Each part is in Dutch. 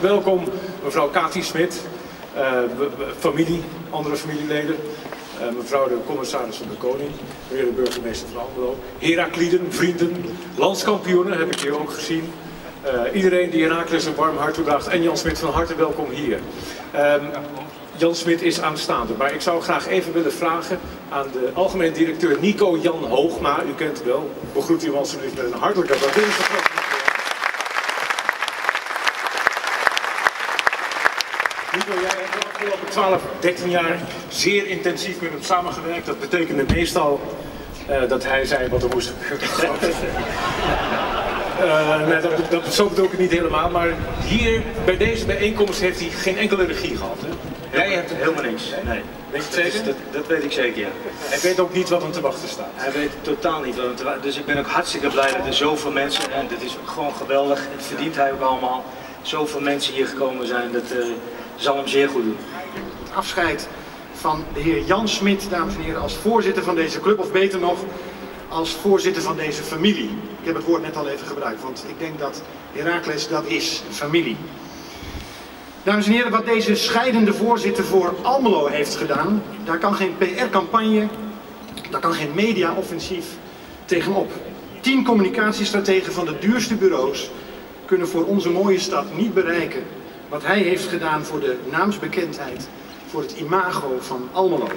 welkom mevrouw Kati Smit, uh, familie, andere familieleden. Uh, mevrouw de commissaris van de Koning, meneer de burgemeester van Almelo, Herakliden, vrienden, landskampioenen heb ik hier ook gezien. Uh, iedereen die Herakles een warm hart toedraagt en Jan Smit van harte welkom hier. Um, Jan Smit is aanstaande, maar ik zou graag even willen vragen aan de algemeen directeur Nico Jan Hoogma. U kent hem wel, begroet u alsjeblieft met een hartelijke applaus. Nico, jij hebt de afgelopen 12, 13 jaar zeer intensief met hem samengewerkt. Dat betekende meestal uh, dat hij zei wat er moest gebeuren. Uh, nee, dat, dat, zo bedoel ik het niet helemaal, maar hier bij deze bijeenkomst heeft hij geen enkele regie gehad. Hè? Jij hebt helemaal niks. Nee. Weet je zeker? Dat, dat, weet ik zeker, ja. Hij weet ook niet wat hem te wachten staat. Hij weet totaal niet wat hem te wachten Dus ik ben ook hartstikke blij dat er zoveel mensen, en dit is gewoon geweldig, het verdient hij ook allemaal, zoveel mensen hier gekomen zijn. Dat uh, zal hem zeer goed doen. Het afscheid van de heer Jan Smit, dames en heren, als voorzitter van deze club, of beter nog, als voorzitter van deze familie. Ik heb het woord net al even gebruikt, want ik denk dat Herakles dat is, familie. Dames en heren, wat deze scheidende voorzitter voor Almelo heeft gedaan, daar kan geen PR-campagne, daar kan geen media-offensief tegenop. Tien communicatiestrategen van de duurste bureaus kunnen voor onze mooie stad niet bereiken wat hij heeft gedaan voor de naamsbekendheid, voor het imago van Almelo.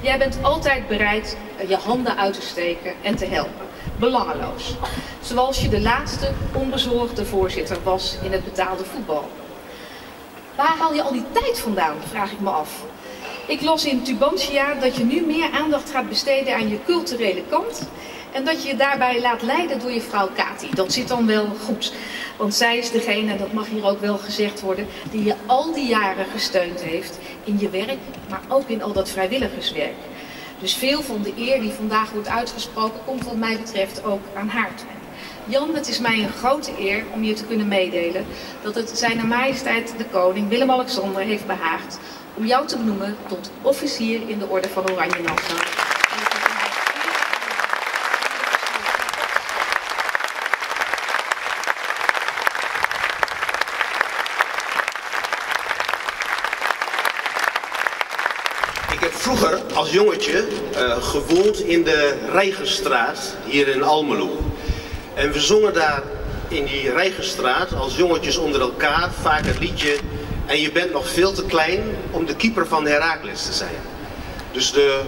Jij bent altijd bereid je handen uit te steken en te helpen. Belangeloos. Zoals je de laatste onbezorgde voorzitter was in het betaalde voetbal. Waar haal je al die tijd vandaan, vraag ik me af. Ik las in Tubantia dat je nu meer aandacht gaat besteden aan je culturele kant. En dat je je daarbij laat leiden door je vrouw Kati. Dat zit dan wel goed. Want zij is degene, en dat mag hier ook wel gezegd worden, die je al die jaren gesteund heeft in je werk, maar ook in al dat vrijwilligerswerk. Dus veel van de eer die vandaag wordt uitgesproken, komt wat mij betreft ook aan haar toe. Jan, het is mij een grote eer om je te kunnen meedelen dat het zijn majesteit de koning Willem-Alexander heeft behaagd om jou te benoemen tot officier in de orde van Oranje Nassau. Ik heb vroeger als jongetje uh, gewoond in de Rijgenstraat hier in Almelo. En we zongen daar in die Rijgenstraat als jongetjes onder elkaar vaak het liedje en je bent nog veel te klein om de keeper van Herakles te zijn. Dus de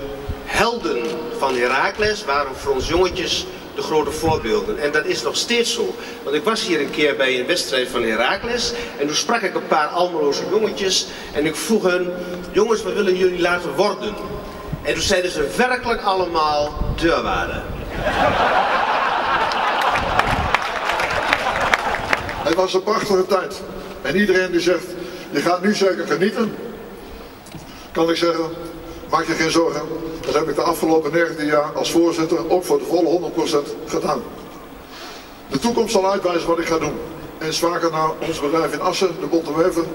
helden van Herakles waren voor ons jongetjes de grote voorbeelden. En dat is nog steeds zo. Want ik was hier een keer bij een wedstrijd van Herakles en toen sprak ik een paar Almeloze jongetjes en ik vroeg hen, jongens wat willen jullie laten worden? En toen zeiden ze werkelijk allemaal deurwaarden. Het was een prachtige tijd. En iedereen die zegt, je gaat nu zeker genieten. Kan ik zeggen, maak je geen zorgen. Dat heb ik de afgelopen 19 jaar als voorzitter ook voor de volle 100% gedaan. De toekomst zal uitwijzen wat ik ga doen. En zwaker naar ons bedrijf in Assen, de Bonte Weven.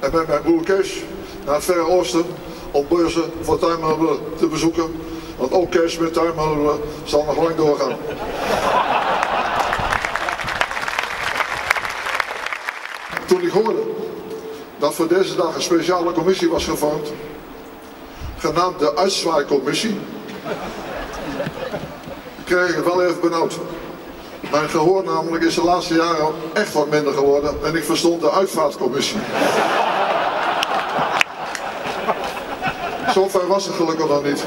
En met mijn broer Kees naar het Verre Oosten om beurzen voor tuinmeubelen te bezoeken. Want ook Kees met tuinmeubelen zal nog lang doorgaan. Toen ik hoorde dat voor deze dag een speciale commissie was gevormd, genaamd de Uitzwaaicommissie, kreeg ik het wel even benauwd. Mijn gehoor namelijk is de laatste jaren echt wat minder geworden en ik verstond de uitvaartcommissie. Zover was het gelukkig nog niet.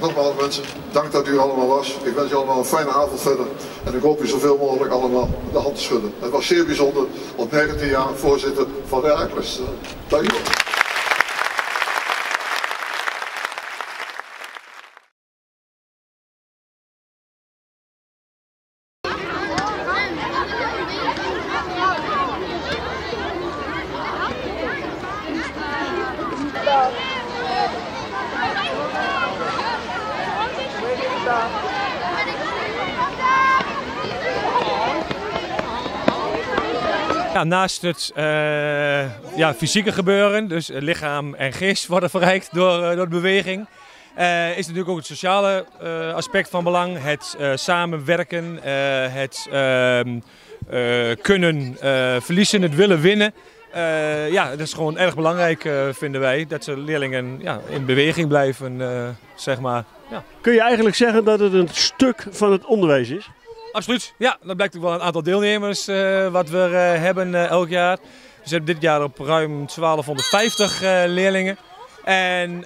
Nogmaals mensen, dank dat u allemaal was. Ik wens u allemaal een fijne avond verder. En ik hoop u zoveel mogelijk allemaal de hand te schudden. Het was zeer bijzonder op 19 jaar voorzitter van de Heracles. Dank u wel. Ja, naast het uh, ja, fysieke gebeuren, dus lichaam en geest worden verrijkt door, door de beweging, uh, is natuurlijk ook het sociale aspect van belang. Het samenwerken, het ehm, kunnen verliezen, het willen winnen. Ja, dat is gewoon erg belangrijk, vinden wij. Dat ze leerlingen ja, in beweging blijven, zeg maar. Ja. Kun je eigenlijk zeggen dat het een stuk van het onderwijs is? Absoluut, ja. Dat blijkt ook wel een aantal deelnemers wat we hebben elk jaar. We zitten dit jaar op ruim 1250 leerlingen. En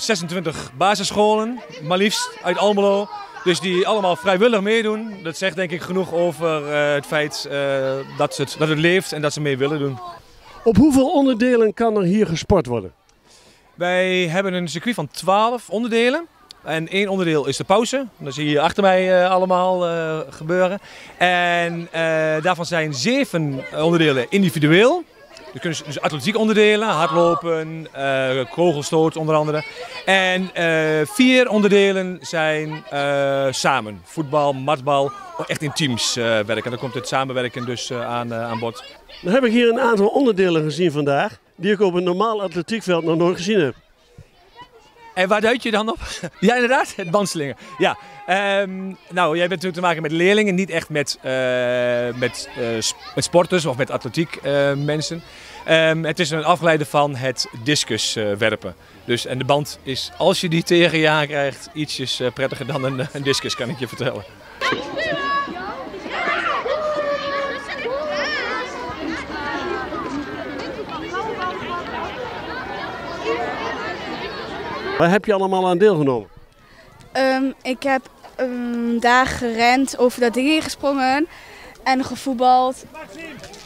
26 basisscholen, maar liefst uit Almelo. Dus die allemaal vrijwillig meedoen. Dat zegt denk ik genoeg over het feit dat, het, dat het leeft en dat ze mee willen doen. Op hoeveel onderdelen kan er hier gesport worden? Wij hebben een circuit van 12 onderdelen. En één onderdeel is de pauze. Dat zie je hier achter mij uh, allemaal uh, gebeuren. En uh, daarvan zijn zeven onderdelen individueel. Er kunnen dus atletiek onderdelen, hardlopen, kogelstoot onder andere. En vier onderdelen zijn samen. Voetbal, matbal, echt in teams werken. Dan komt het samenwerken dus aan, aan bod. Dan heb ik hier een aantal onderdelen gezien vandaag die ik op een normaal atletiekveld nog nooit gezien heb. En waar duid je dan op? ja, inderdaad, het bandslingen. Ja, um, nou, jij bent natuurlijk te maken met leerlingen, niet echt met, uh, met, uh, met sporters of met atletiek uh, mensen. Um, het is een afgeleide van het discuswerpen. dus, en de band is, als je die tegen je aan krijgt, ietsjes prettiger dan een, een discus, kan ik je vertellen. Waar heb je allemaal aan deelgenomen? Um, ik heb um, daar gerend, over dat ding gesprongen en gevoetbald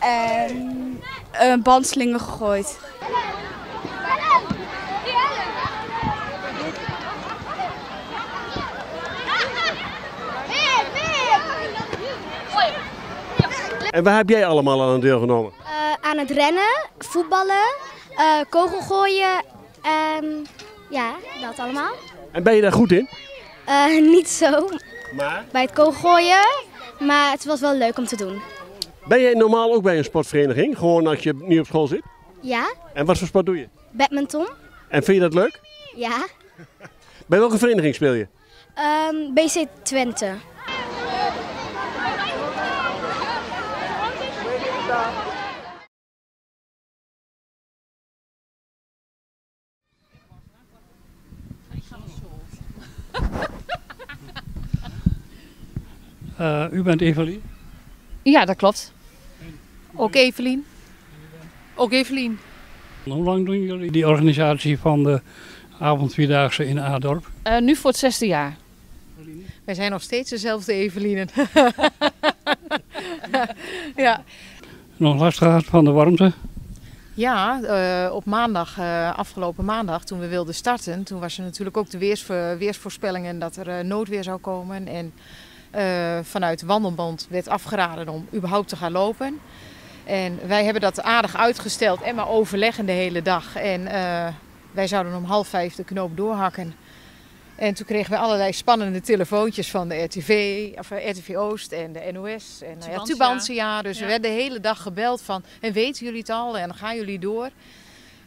en uh, bandslingen gegooid. En waar heb jij allemaal aan deelgenomen? Uh, aan het rennen, voetballen, uh, kogelgooien en ja, dat allemaal. En ben je daar goed in? Uh, niet zo. Maar? Bij het kogelgooien, maar het was wel leuk om te doen. Ben jij normaal ook bij een sportvereniging? Gewoon als je niet op school zit? Ja. En wat voor sport doe je? Badminton. En vind je dat leuk? Ja. Bij welke vereniging speel je? Um, BC Twente. Uh, u bent Evelien? Ja, dat klopt. Ook Evelien. Ook Evelien. Hoe lang doen jullie die organisatie van de avondvierdaagse in Adorp? Uh, nu voor het zesde jaar. Wij zijn nog steeds dezelfde Evelien. ja. Nog last gehad van de warmte? Ja, uh, op maandag, uh, afgelopen maandag, toen we wilden starten, toen was er natuurlijk ook de weersvo weersvoorspellingen dat er uh, noodweer zou komen. En vanuit de wandelband werd afgeraden om überhaupt te gaan lopen. En wij hebben dat aardig uitgesteld en maar overleggen de hele dag. En uh, wij zouden om half vijf de knoop doorhakken. En toen kregen we allerlei spannende telefoontjes van de RTV, of RTV Oost en de NOS en Tubantia. Ja, Tubantia. Dus ja. we werden de hele dag gebeld van, en weten jullie het al en gaan jullie door?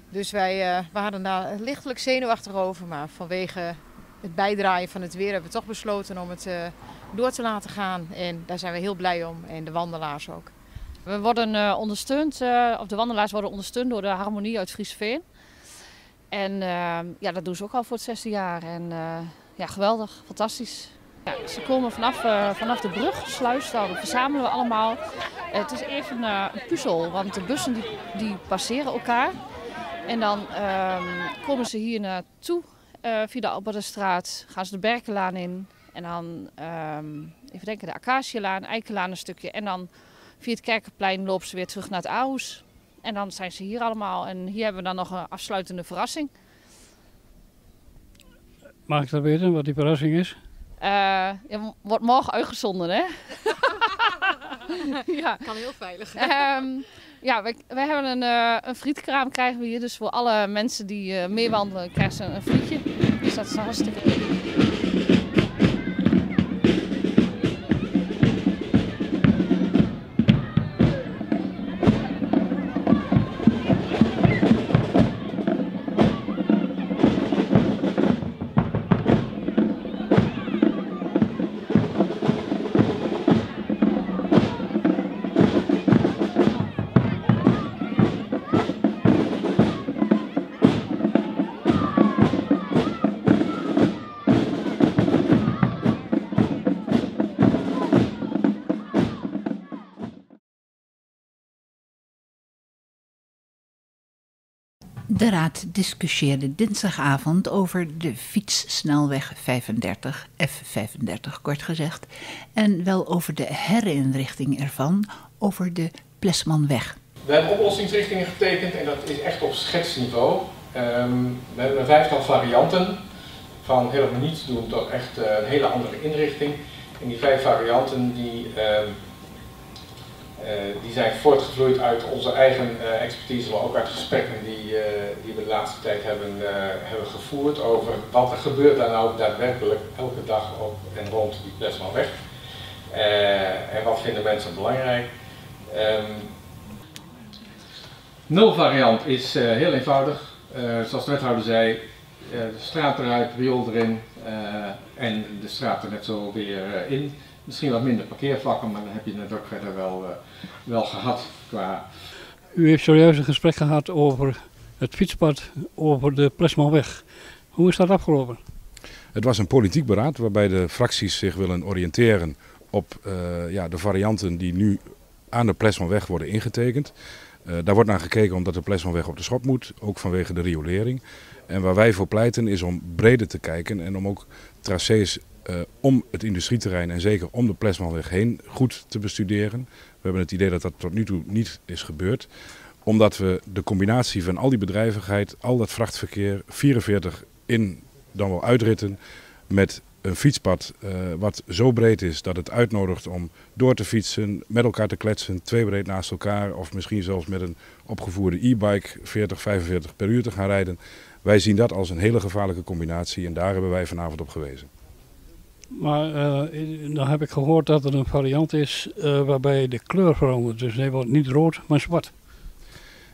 Dus wij uh, waren daar lichtelijk zenuwachtig over, maar vanwege het bijdraaien van het weer hebben we toch besloten om het uh, door te laten gaan. En daar zijn we heel blij om en de wandelaars ook. We worden uh, ondersteund, uh, of de wandelaars worden ondersteund door de Harmonie uit Friesveen. En uh, ja, dat doen ze ook al voor het zesde jaar. En ja, geweldig, fantastisch. Ja, ze komen vanaf, vanaf de brug, sluis, daar verzamelen we allemaal. het is even een puzzel, want de bussen die, die passeren elkaar. En dan ehm, komen ze hier naartoe via de Albertenstraat, gaan ze de Berkelaan in. En dan, um, even denken, de Acacialaan, Eikenlaan een stukje. En dan via het Kerkenplein lopen ze weer terug naar het Aarhus. En dan zijn ze hier allemaal. En hier hebben we dan nog een afsluitende verrassing. Mag ik dat weten, wat die verrassing is? Uh, ja, wordt morgen uitgezonden, hè? ja. Kan heel veilig. Um, ja, wij, wij hebben een, uh, een frietkraam krijgen we hier. Dus voor alle mensen die uh, meewandelen krijgen ze een frietje. Dus dat is hartstikke De Raad discussieerde dinsdagavond over de fietssnelweg 35, F35 kort gezegd, en wel over de herinrichting ervan, over de Plesmanweg. We hebben oplossingsrichtingen getekend en dat is echt op schetsniveau. Um, we hebben een vijftal varianten, van helemaal niets doen tot echt uh, een hele andere inrichting. En die vijf varianten die, uh, die zijn voortgevloeid uit onze eigen uh, expertise, maar ook uit gesprekken die, die we de laatste tijd hebben, hebben gevoerd over wat er gebeurt daar nou daadwerkelijk elke dag op en rond die Plesmanweg. en wat vinden mensen belangrijk. Um, nul variant is heel eenvoudig. zoals de wethouder zei, de straat eruit, riool erin en de straat er net zo weer in. Misschien wat minder parkeervlakken, maar dan heb je het ook verder wel, wel gehad qua... U heeft zojuist een gesprek gehad over het fietspad over de Plesmanweg. Hoe is dat afgelopen? Het was een politiek beraad waarbij de fracties zich willen oriënteren op uh, ja, de varianten die nu aan de Plesmanweg worden ingetekend. Uh, daar wordt naar gekeken omdat de Plesmanweg op de schop moet, ook vanwege de riolering. En waar wij voor pleiten is om breder te kijken en om ook tracés uh, om het industrieterrein en zeker om de Plesmanweg heen goed te bestuderen. We hebben het idee dat dat tot nu toe niet is gebeurd. Omdat we de combinatie van al die bedrijvigheid, al dat vrachtverkeer, 44 in, dan wel uitritten, met een fietspad uh, wat zo breed is dat het uitnodigt om door te fietsen, met elkaar te kletsen, twee breed naast elkaar of misschien zelfs met een opgevoerde e-bike 40, 45 per uur te gaan rijden. Wij zien dat als een hele gevaarlijke combinatie en daar hebben wij vanavond op gewezen. Maar uh, dan heb ik gehoord dat er een variant is uh, waarbij de kleur verandert. Dus nee, wordt niet rood, maar zwart.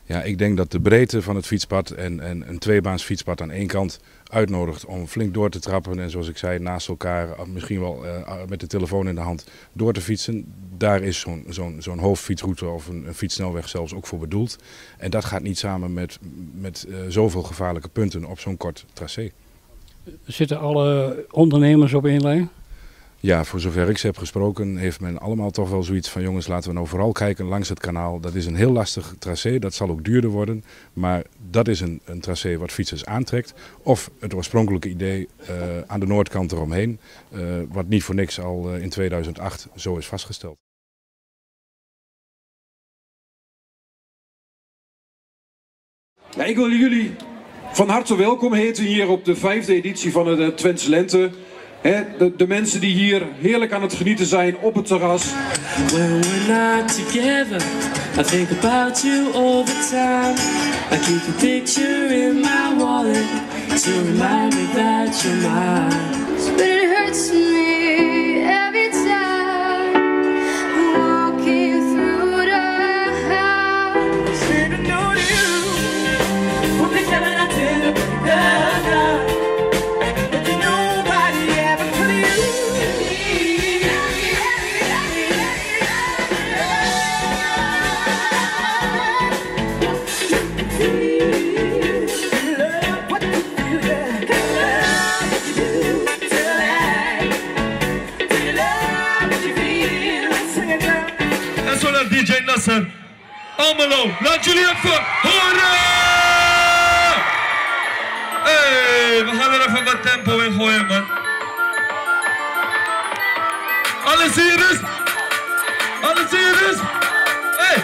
Ja, ik denk dat de breedte van het fietspad en, en een tweebaans fietspad aan één kant uitnodigt om flink door te trappen. En zoals ik zei, naast elkaar, misschien wel met de telefoon in de hand, door te fietsen. Daar is zo'n hoofdfietsroute of een, fietssnelweg zelfs ook voor bedoeld. En dat gaat niet samen met, met zoveel gevaarlijke punten op zo'n kort tracé. Zitten alle ondernemers op één lijn? Ja, voor zover ik ze heb gesproken, heeft men allemaal toch wel zoiets van: jongens, laten we nou vooral kijken langs het kanaal. Dat is een heel lastig tracé, dat zal ook duurder worden. Maar dat is een, een tracé wat fietsers aantrekt. Of het oorspronkelijke idee uh, aan de noordkant eromheen, uh, wat niet voor niks al uh, in 2008 zo is vastgesteld. Ja, ik wil jullie van harte welkom heten hier op de vijfde editie van het Twents Lente. De, de, mensen die hier heerlijk aan het genieten zijn op het terras. When we're not together, I think about you all the time. I keep a picture in my wallet to remind me that you're mine. Almelo, laat jullie even horen! Hey, we gaan er even wat tempo in gooien, man. Alles hier is? Alles hier is? Hey,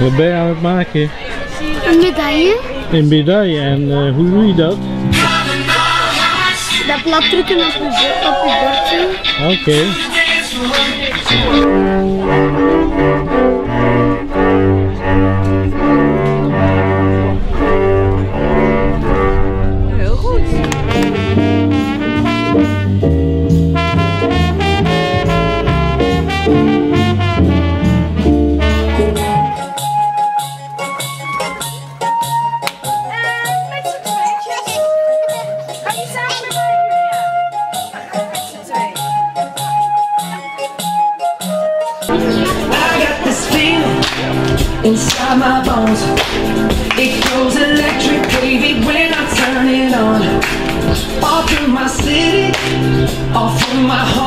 Wat ben je aan het maken? Een medaille. Een medaille. En uh, hoe doe je dat? Dat plat drukken op je, op je bordje. Oké. Okay. My home.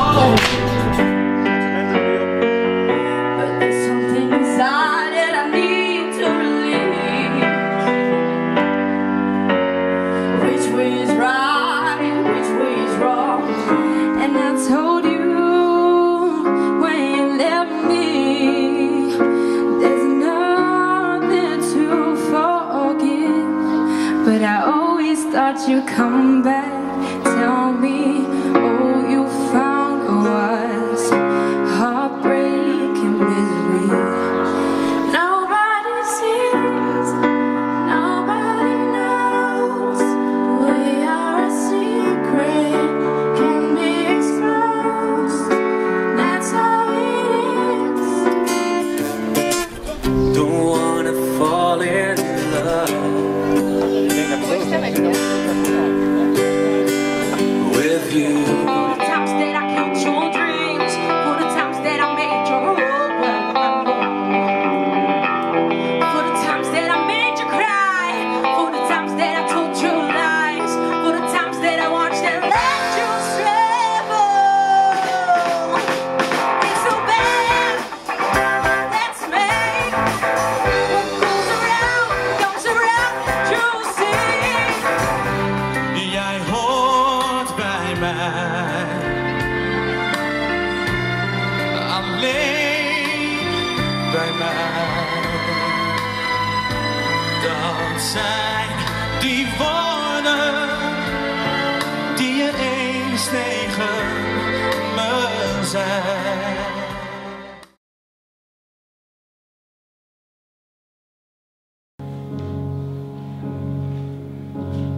Die woorden die je eens tegen me.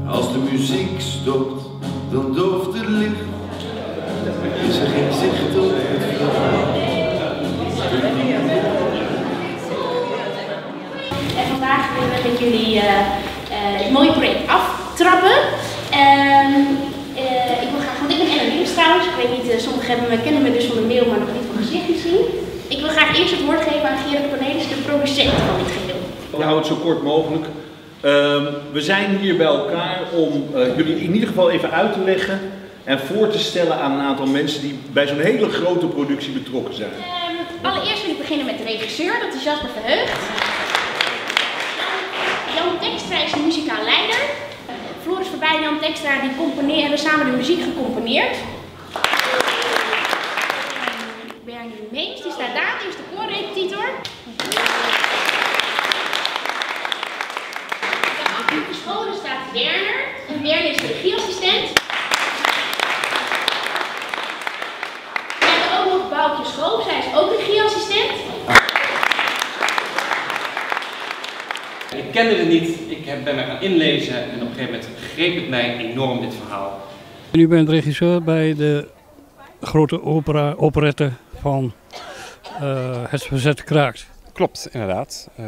Als de muziek stopt, dan dooft mooie project aftrappen. Ehm, eh, ik wil graag, want ik ben Ellen Liebes trouwens. Ik weet niet, eh, sommigen hebben me, kennen me dus van de mail, maar nog niet van gezicht gezien. Ik wil graag eerst het woord geven aan Gerard Cornelis, de producent van dit geheel. Ik hou het zo kort mogelijk. Ehm, we zijn hier bij elkaar om eh, jullie in ieder geval even uit te leggen en voor te stellen aan een aantal mensen die bij zo'n hele grote productie betrokken zijn. Ehm, allereerst wil ik beginnen met de regisseur, dat is Jasper Verheugd. Jan Tekstra is de muzikaal leider. Floris Verbij en Jan Tekstra die hebben samen de muziek gecomponeerd. Bernie Mees, die staat daar, die is de koorrepetitor. Op de scholen staat Werner. En Werner is de regieassistent. We hebben ook nog Boukje Schoof, zij is ook regieassistent. Ik kende het niet, ik heb- ben me gaan inlezen en op een gegeven moment greep het mij enorm dit verhaal. En u bent regisseur bij de grote opera, operette van eh, Het Verzet Kraakt. Klopt, inderdaad. Eh,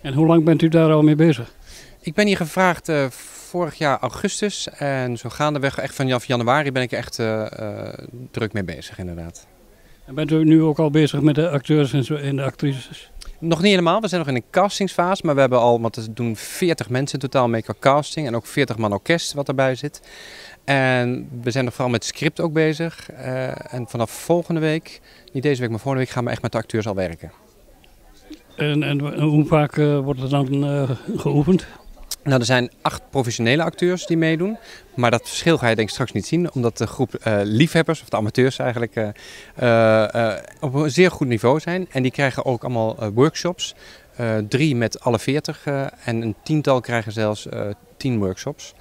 En hoe lang bent u daar al mee bezig? ik ben hier gevraagd eh, vorig jaar augustus en zo gaandeweg, echt vanaf januari, ben ik er echt druk mee bezig, inderdaad. En bent u nu ook al bezig met de acteurs en, zo, en de actrices? Nog niet helemaal, we zijn nog in een castingsfase, maar we hebben al, want doen 40 mensen in totaal mee qua casting en ook 40 man orkest wat erbij zit. En we zijn nog vooral met script ook bezig. eh, en vanaf volgende week, niet deze week, maar volgende week gaan we echt met de acteurs al werken. En, en hoe vaak eh, wordt er dan eh, geoefend? Nou, er zijn acht professionele acteurs die meedoen. Maar dat verschil ga je denk ik straks niet zien. Omdat de groep eh, liefhebbers, of de amateurs eigenlijk, eh, eh, op een zeer goed niveau zijn. En die krijgen ook allemaal workshops. Drie met alle veertig. en een tiental krijgen zelfs tien workshops.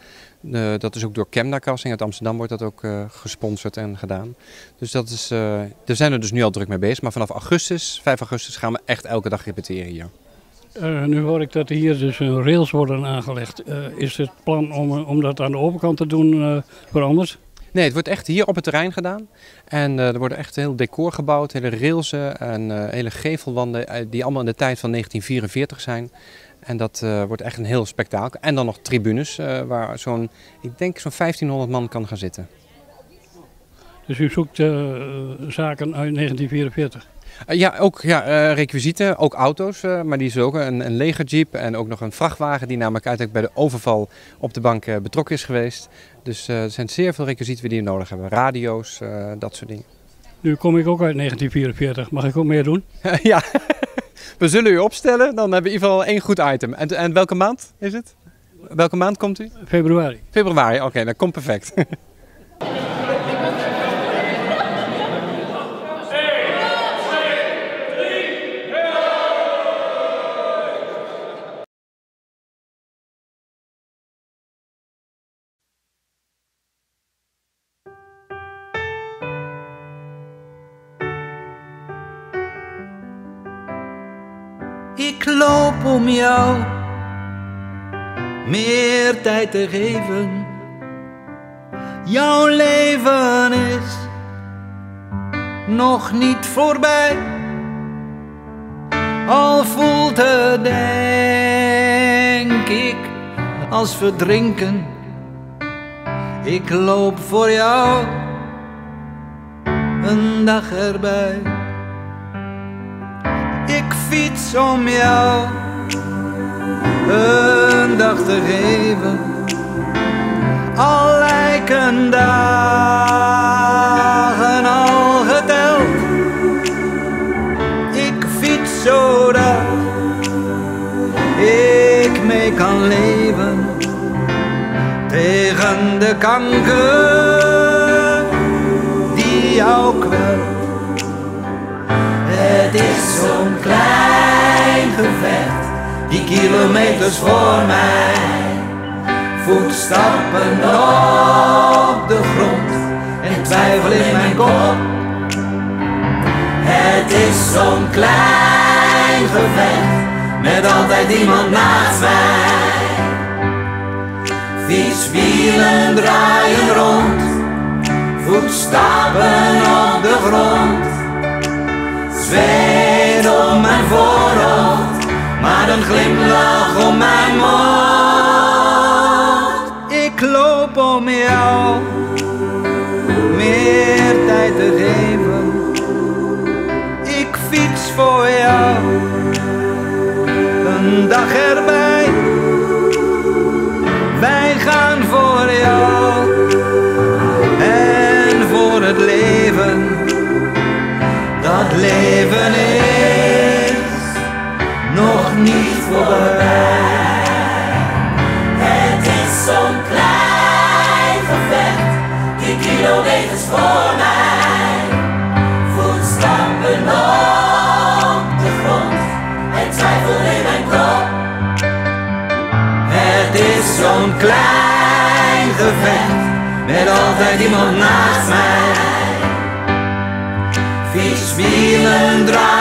Dat is ook door Chemda Casting uit Amsterdam wordt dat ook gesponsord en gedaan. Dus dat is, daar zijn we dus nu al druk mee bezig. Maar vanaf augustus, 5 augustus, gaan we echt elke dag repeteren hier. Eh, nu hoor ik dat er hier dus een rails worden aangelegd. Eh, is het plan om, eh, om dat aan de overkant te doen eh, veranderd? Nee, het wordt echt hier op het terrein gedaan. En er wordt echt een heel decor gebouwd, hele railsen en hele gevelwanden die allemaal in de tijd van 1944 zijn. En dat wordt echt een heel spektakel. En dan nog tribunes waar zo'n, ik denk zo'n 1500 man kan gaan zitten. Dus u zoekt zaken uit 1944? Eh, ja, ook ja, eh, requisieten, ook auto's, eh, maar die is ook een, een legerjeep en ook nog een vrachtwagen die namelijk uiteindelijk bij de overval op de bank betrokken is geweest. Dus er zijn zeer veel requisieten die we nodig hebben. Radio's, dat soort dingen. Nu kom ik ook uit 1944. Mag ik ook meer doen? ja, we zullen u opstellen, dan hebben we in ieder geval één goed item. En, en welke maand is het? Welke maand komt u? Februari. Februari, oké, dat komt perfect. om jou meer tijd te geven. Jouw leven is nog niet voorbij. Al voelt het, denk ik, als verdrinken. Ik loop voor jou een dag erbij. Ik fiets om jou een dag te geven. Al lijken dagen al geteld. Ik fiets zodat ik mee kan leven tegen de kanker die jou kwelt. Het is zo'n klein gevecht, die kilometers voor mij. Voetstappen op de grond en twijfel in mijn kop. Het is zo'n klein gevecht, met altijd iemand naast mij. Fietswielen draaien rond, voetstappen op de grond. Voorhoofd, een glimlach om mijn mond. Ik loop om jou meer tijd te geven. Ik fiets voor jou een dag erbij. Het is zo'n klein gevecht, die kilometers voor mij. Voetstappen op de grond en twijfel in mijn kop. Het is zo'n klein gevecht, met altijd iemand naast mij. Fietswielen draaien rond,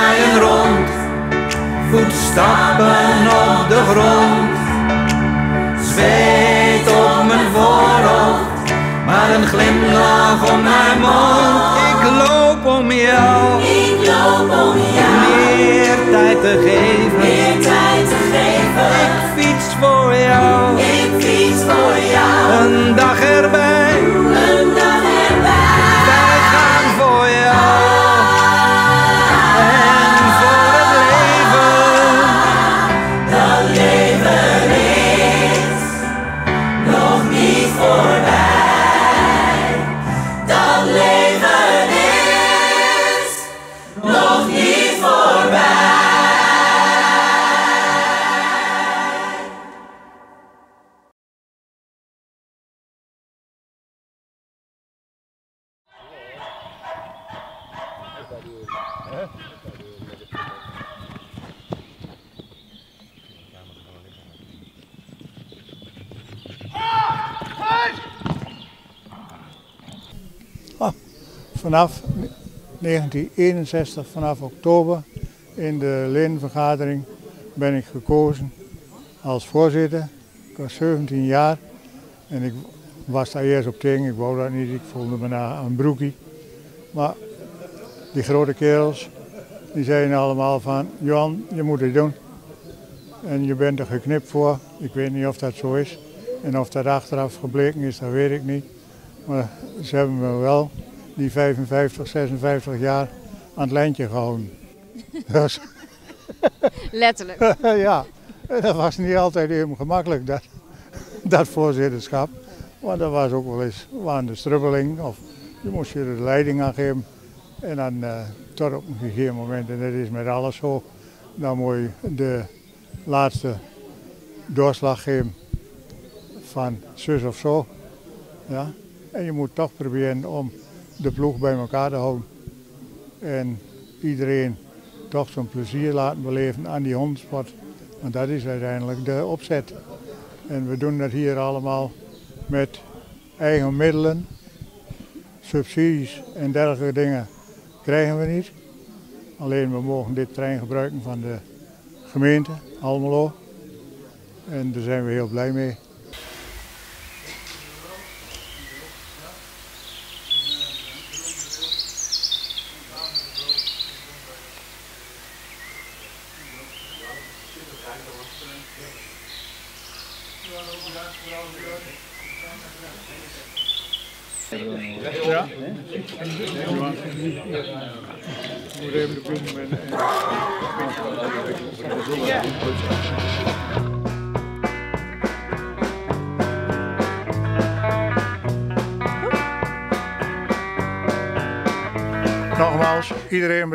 voetstappen op de grond. Zweet op mijn voorhoofd, maar een glimlach om mijn mond. Ik loop om jou, Ik loop om jou meer tijd te geven. meer tijd te geven. Ik fiets voor jou, Ik fiets voor jou een dag erbij. Vanaf 1961, vanaf oktober, in de ledenvergadering ben ik gekozen als voorzitter. Ik was 17 jaar en ik was daar eerst op tegen. Ik wou dat niet, ik voelde me naar een broekie. Maar die grote kerels, die zeiden allemaal van, Johan, je moet het doen. En je bent er geknipt voor. Ik weet niet of dat zo is. En of dat achteraf gebleken is, dat weet ik niet. Maar ze hebben me wel die 55, 56 jaar aan het lijntje gehouden. Dus, Letterlijk. ja, dat was niet altijd even gemakkelijk, dat, dat voorzitterschap. Maar dat was ook wel eens aan de strubbeling of je moest je de leiding aan geven. En dan eh, tot op een gegeven moment, en dat is met alles zo, dan moet je de laatste doorslag geven van zus of zo. Ja? En je moet toch proberen om de ploeg bij elkaar te houden. En iedereen toch zo'n plezier laten beleven aan die hondsport. Want dat is uiteindelijk de opzet. En we doen dat hier allemaal met eigen middelen. Subsidies en dergelijke dingen krijgen we niet. Alleen we mogen dit trein gebruiken van de gemeente Almelo. En daar zijn we heel blij mee.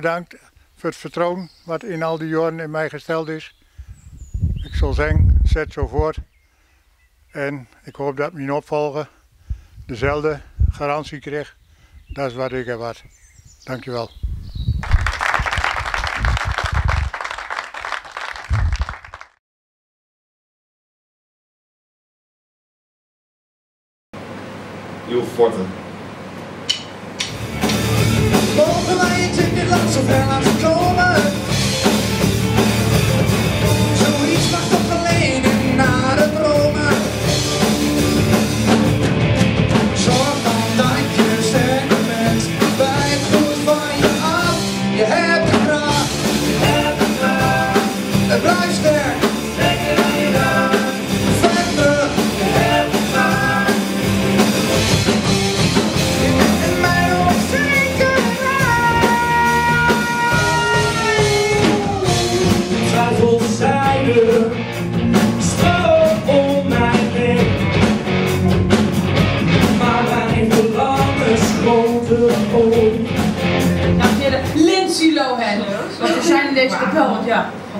Bedankt voor het vertrouwen wat in al die jaren in mij gesteld is. Ik zal zeggen, zet zo voort. En ik hoop dat mijn opvolger dezelfde garantie kreeg. Dat is wat ik heb wat. Dankjewel. Forten. Mogen wij het in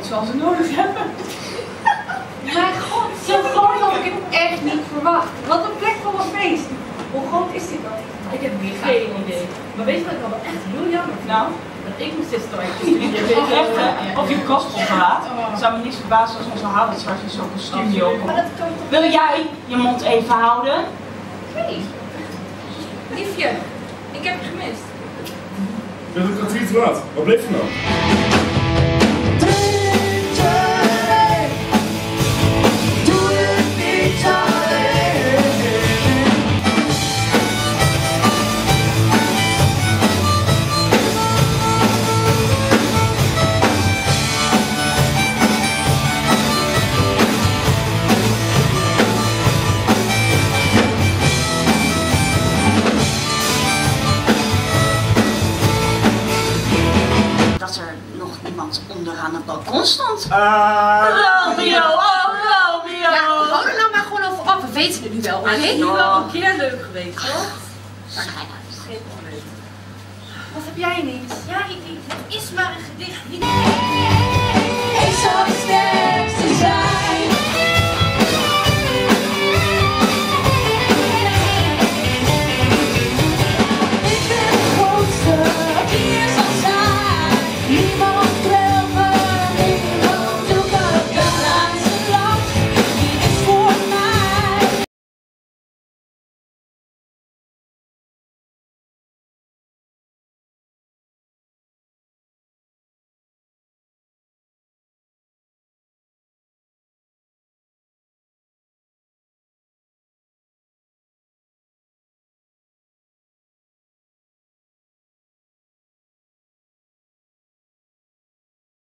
wat zal ze nodig hebben? Mijn god, zo groot had ik het echt niet verwacht. Wat een plek voor een feest. Hoe groot is dit dan? Ik heb geen idee. Maar weet je wat ik al wel echt heel jammer vind? Nou, dat ik mijn sister Je weet echt eh, of je kost opgaat. Het zou me niet verbazen als onze Howard straks in zo'n studio komt. Wil jij je mond even houden? Nee. Liefje, ik heb je gemist. Dat is een kwartier te laat. Waar bleef je nou? iemand onderaan het balkon stond. Ah. Romeo, oh Romeo. Ja, hou er nou maar gewoon over op. We weten het nu wel, Weet Het is nu wel een keer leuk geweest, toch? Ah, nou. Wat heb jij niet? Ja, ik niet. Het is maar een gedicht. Niet... Ik zou sterk zijn.